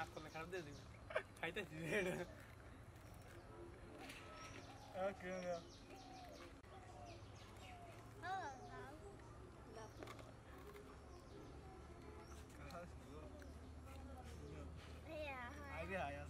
হাত করলে খারাপ দিয়ে দিবি খাইতেছি আইডিয়া আয়া